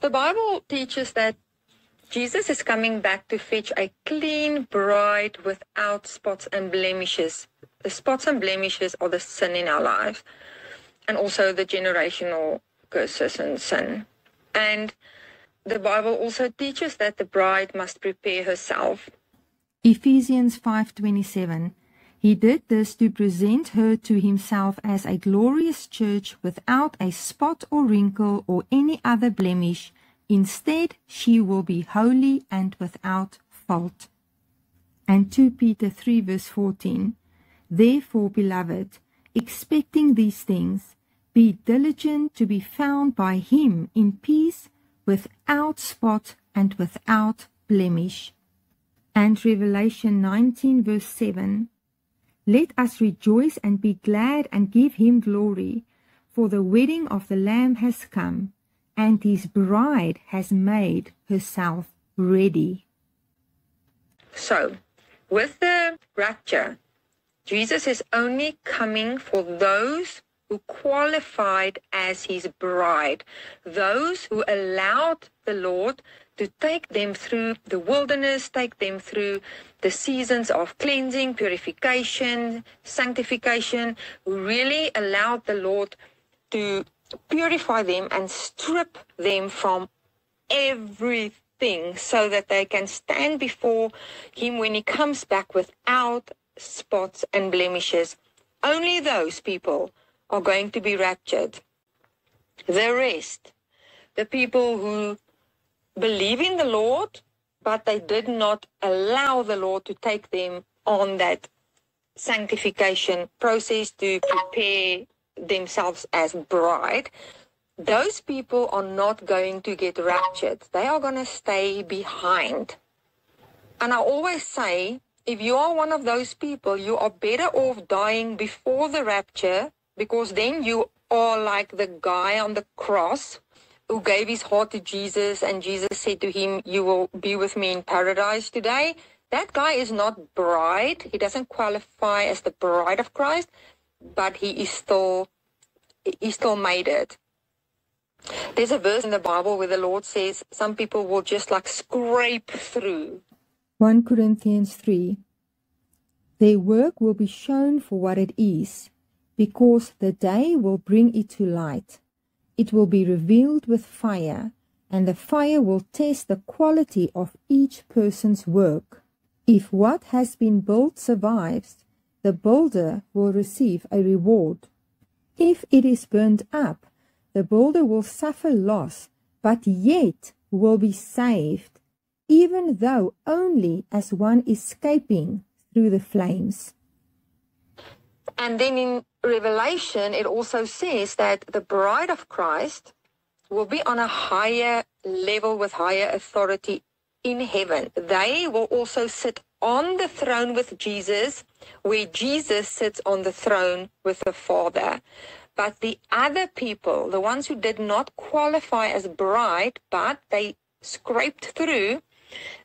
The Bible teaches that Jesus is coming back to fetch a clean bride without spots and blemishes. The spots and blemishes are the sin in our lives and also the generational curses and sin. And the Bible also teaches that the bride must prepare herself. Ephesians 5:27 He did this to present her to himself as a glorious church without a spot or wrinkle or any other blemish Instead, she will be holy and without fault. And 2 Peter 3 verse 14. Therefore, beloved, expecting these things, be diligent to be found by him in peace, without spot and without blemish. And Revelation 19 verse 7. Let us rejoice and be glad and give him glory, for the wedding of the Lamb has come and his bride has made herself ready. So, with the rapture, Jesus is only coming for those who qualified as his bride, those who allowed the Lord to take them through the wilderness, take them through the seasons of cleansing, purification, sanctification, really allowed the Lord to purify them and strip them from everything so that they can stand before him when he comes back without spots and blemishes. Only those people are going to be raptured. The rest, the people who believe in the Lord, but they did not allow the Lord to take them on that sanctification process to prepare themselves as bride, those people are not going to get raptured. They are going to stay behind. And I always say, if you are one of those people, you are better off dying before the rapture because then you are like the guy on the cross who gave his heart to Jesus and Jesus said to him, You will be with me in paradise today. That guy is not bride. He doesn't qualify as the bride of Christ but he is still he still made it. There's a verse in the Bible where the Lord says some people will just like scrape through. 1 Corinthians 3 Their work will be shown for what it is, because the day will bring it to light. It will be revealed with fire, and the fire will test the quality of each person's work. If what has been built survives, the builder will receive a reward. If it is burned up, the builder will suffer loss, but yet will be saved, even though only as one escaping through the flames. And then in Revelation, it also says that the bride of Christ will be on a higher level with higher authority in heaven. They will also sit on the throne with Jesus, where Jesus sits on the throne with the Father. But the other people, the ones who did not qualify as bride, but they scraped through,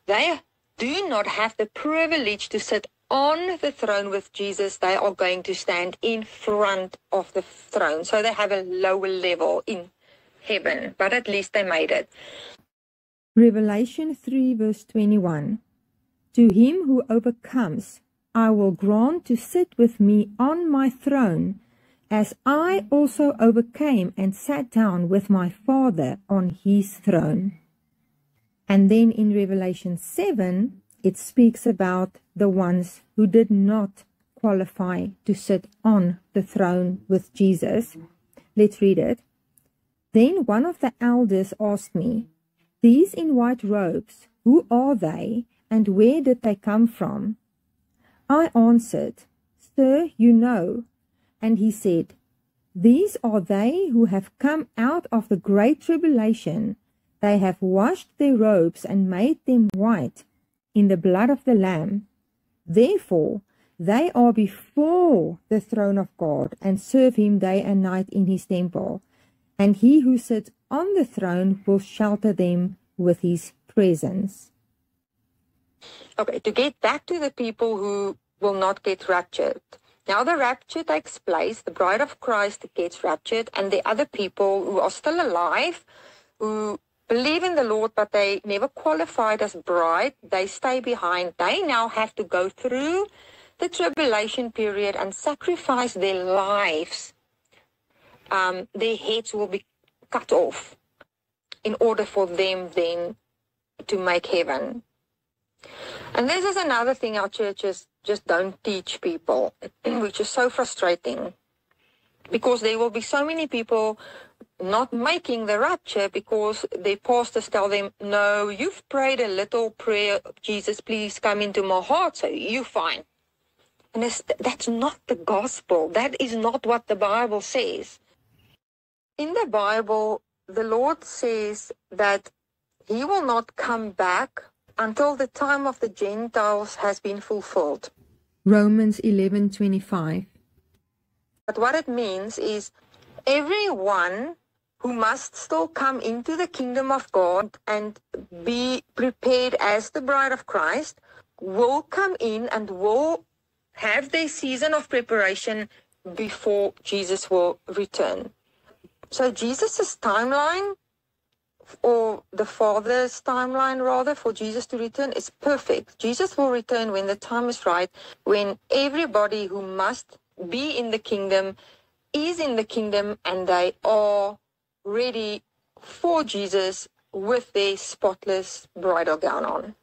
they do not have the privilege to sit on the throne with Jesus. They are going to stand in front of the throne. So they have a lower level in heaven, but at least they made it. Revelation 3, verse 21. To him who overcomes, I will grant to sit with me on my throne, as I also overcame and sat down with my Father on his throne. And then in Revelation 7, it speaks about the ones who did not qualify to sit on the throne with Jesus. Let's read it. Then one of the elders asked me, These in white robes, who are they? and where did they come from? I answered, Sir, you know. And he said, These are they who have come out of the great tribulation. They have washed their robes and made them white in the blood of the Lamb. Therefore, they are before the throne of God and serve him day and night in his temple. And he who sits on the throne will shelter them with his presence. Okay, to get back to the people who will not get raptured. Now the rapture takes place, the bride of Christ gets raptured, and the other people who are still alive, who believe in the Lord, but they never qualified as bride. They stay behind. They now have to go through the tribulation period and sacrifice their lives. Um, their heads will be cut off in order for them then to make heaven. And this is another thing our churches just don't teach people, which is so frustrating because there will be so many people not making the rapture because the pastors tell them, no, you've prayed a little prayer, Jesus, please come into my heart, so you're fine. And that's not the gospel. That is not what the Bible says. In the Bible, the Lord says that he will not come back until the time of the Gentiles has been fulfilled. Romans 11:25 But what it means is everyone who must still come into the kingdom of God and be prepared as the bride of Christ will come in and will have their season of preparation before Jesus will return. So Jesus' timeline or the Father's timeline rather for Jesus to return is perfect. Jesus will return when the time is right, when everybody who must be in the kingdom is in the kingdom and they are ready for Jesus with their spotless bridal gown on.